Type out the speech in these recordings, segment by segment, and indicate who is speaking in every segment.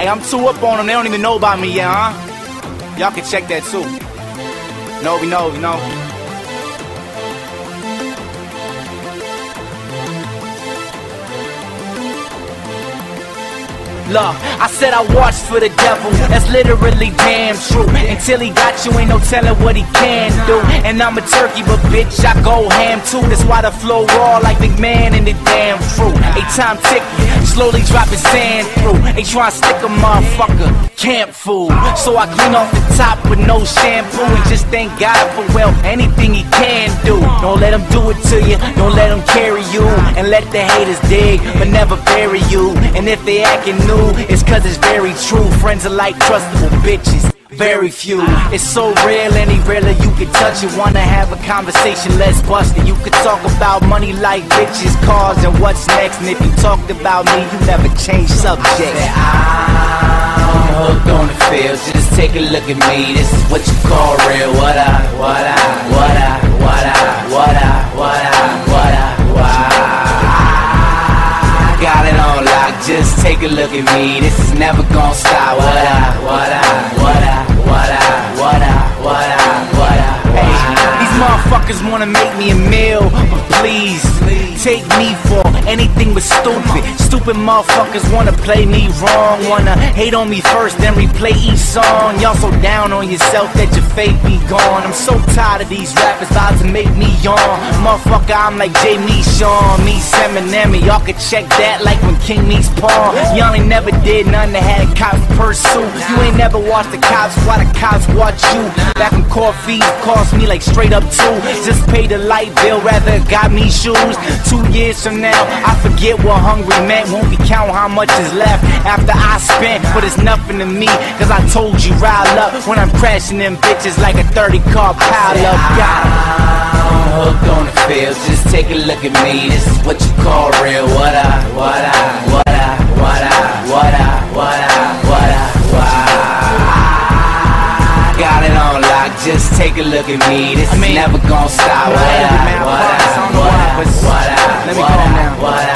Speaker 1: Hey, I'm too up on them, they don't even know about me yet, huh? Y'all can check that too. No, we know, we know. I said I watched for the devil. That's literally damn true. Until he got you, ain't no telling what he can do. And I'm a turkey, but bitch, I go ham too. That's why the flow raw like McMahon in the damn fruit. A time ticking, slowly dropping sand through. They try to stick a motherfucker, camp fool. So I clean off the top with no shampoo and just thank God for well anything he can do. Don't let him do it to you, don't let him carry you, and let the haters dig, but never bury you. And if they acting new, it's cause it's very true. Friends are like trustable bitches. Very few. It's so real, any realer you can touch it. Wanna have a conversation, let's bust it. You could talk about money like bitches, cars, and what's next. And if you talked about me, you never change subject. I'm hooked on the field, just take a look at me. This is what you call real. What I, what I, take a look at me. This is never gonna stop. What I, what I, what I, motherfuckers wanna make me a meal, but please take me for anything but stupid. Stupid motherfuckers wanna play me wrong, wanna hate on me first, then replay each song. Y'all so down on yourself that your faith be gone. I'm so tired of these rappers about to make me yawn. Motherfucker, I'm like Jay Sean, me Eminem, and y'all can check that like when King meets Paul. Y'all ain't never did none that had cops pursue. You ain't never watched the cops why the cops watch you. Back when court fees cost me like straight up two. Just pay the light bill, rather got me shoes. Two years from now, I forget what hungry meant. Won't be counting how much is left after I spent. But it's nothing to me, cause I told you rile up. When I'm crashing them bitches like a 30 car pile up. Got 'em. I'm hooked on the field, just take a look at me. This is what you call real. What I, what I, what I, what I, what I, what I, what just take a look at me. This is never gonna stop. What I, what I, what I, what I,
Speaker 2: Let me
Speaker 1: I,
Speaker 2: down.
Speaker 1: what I,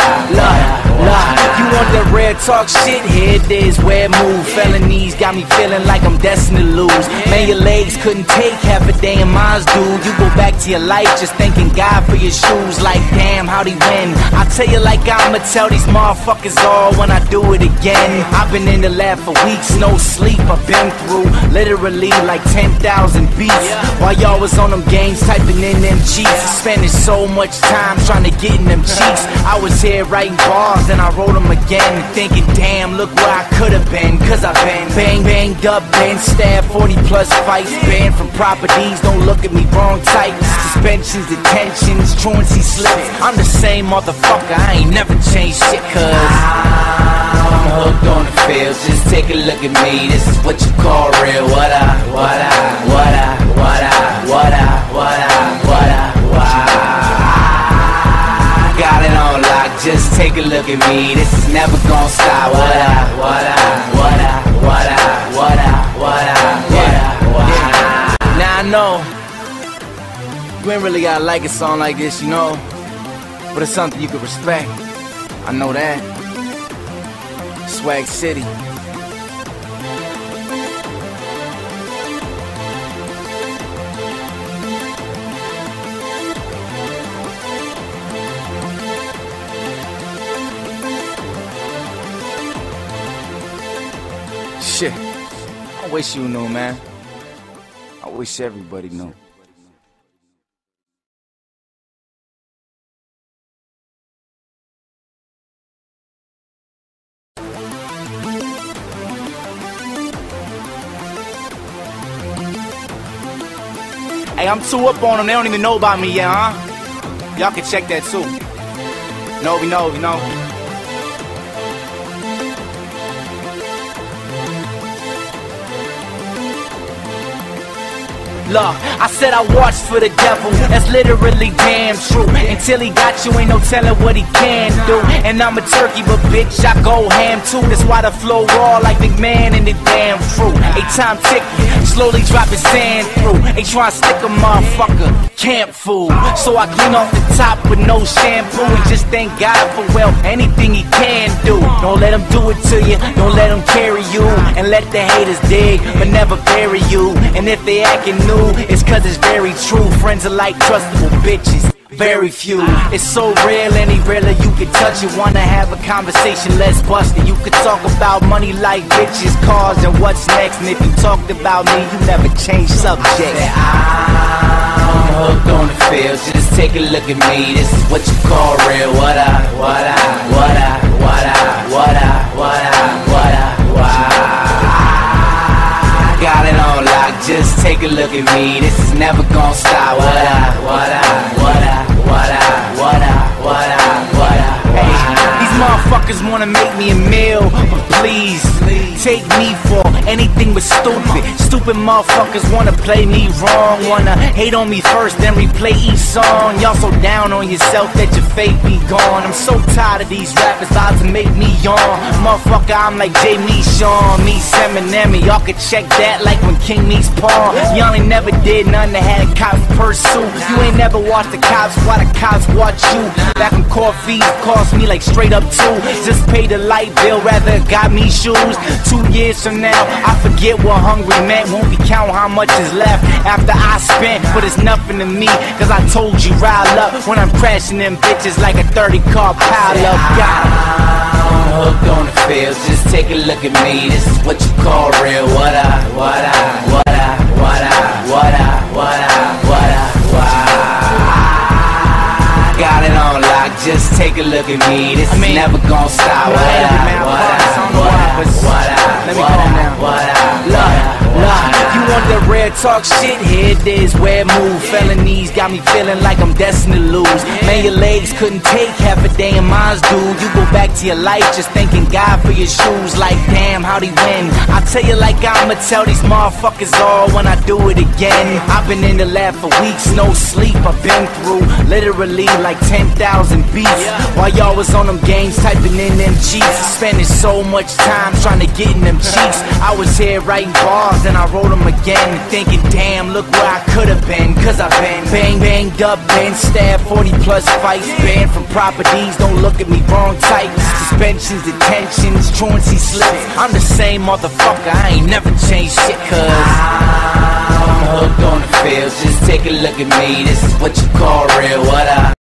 Speaker 1: that red talk shit? Here it is, where move. Felonies got me feeling like I'm destined to lose. Man, your legs couldn't take half a day in mine's dude. You go back to your life just thanking God for your shoes. Like, damn, how'd he win? I tell you like I'ma tell these motherfuckers all when I do it again. I've been in the lab for weeks, no sleep. I've been through literally like 10,000 beats. While y'all was on them games typing in them cheats. Spending so much time trying to get in them cheeks. I was here writing bars and I wrote them again. Thinking, damn, look where I could have been. Cause I've been bang, banged up, been stabbed, 40 plus fights. Banned from properties, don't look at me wrong type. Suspensions, detentions, truancy slips. I'm the same motherfucker, I ain't never changed shit cause. I'm hooked on the field, just take a look at me. This is what you call real. What I, what I, take a look at me. This is never gonna stop. What I, what I, what I, what I, what I, what I, what I, what I. Now I know you ain't really gotta like a song like this, you know, but it's something you can respect. I know that. Swag City. Shit. I wish you knew, man. I wish everybody knew. Hey, I'm too up on them. They don't even know about me yet, huh? Y'all can check that too. No, we know, we know. Look, I said I watched for the devil, that's literally damn true. Until he got you, ain't no telling what he can do. And I'm a turkey, but bitch, I go ham too. That's why the flow raw like McMahon and the damn fruit. A time ticking, slowly dropping sand through. Ain't trying to stick a motherfucker, camp fool. So I clean off the top with no shampoo and just thank God for well anything he can do. Don't let him do it to you, don't let him carry you, and let the haters dig, but never bury you. And if they acting new, it's cause it's very true. Friends are like trustable bitches. Very few. It's so real, any realer you can touch it. Wanna have a conversation, let's bust it. You could talk about money like bitches, cars, and what's next. And if you talked about me, you never change subject. I'm hooked on the field, just take a look at me. This is what you call real. What I, what I, what I, what I, a look at me. This is never gonna stop. What I, what I, motherfuckers wanna make me a meal, but please, take me for anything but stupid. Stupid motherfuckers wanna play me wrong, wanna hate on me first, then replay each song. Y'all so down on yourself that your faith be gone. I'm so tired of these rappers about to make me yawn. Motherfucker, I'm like Jay Me Sean, me Seminary. Y'all could check that like when King meets Paul. Y'all ain't never did nothing that had a cops pursue. You ain't never watched the cops while the cops watch you. Back when court fees cost me like straight up two. Just pay the light bill, rather got me shoes. Two years from now, I forget what hungry meant. Won't be counting how much is left after I spent. But it's nothing to me, cause I told you rile up when I'm crashing them bitches like a 30 car pile up. God. I'm hooked on the field, just take a look at me. This is what you call real. What I, what I, what I, what I, what I, what I, what I, what I. Got it on lock, just take a look at me. This is never gonna stop. What I, what I, what I, what I, let me calm down. What I, what I, the rare talk shit? Here it is, where move. Felonies got me feeling like I'm destined to lose. Man, your legs couldn't take half a day in mine's dude. You go back to your life just thanking God for your shoes. Like, damn, how'd he win? I tell you like I'ma tell these motherfuckers all when I do it again. I've been in the lab for weeks, no sleep. I've been through literally like 10,000 beats. While y'all was on them games typing in them cheats. Spending so much time trying to get in them cheeks. I was here writing bars and I wrote them again. Thinking, damn, look where I could have been. Cause I've been bang, banged up, been stabbed, 40 plus fights, banned from properties. Don't look at me wrong type. Suspensions, detentions, truancy slips. I'm the same motherfucker, I ain't never changed shit, cause. I'm hooked on the field, just take a look at me. This is what you call real. What I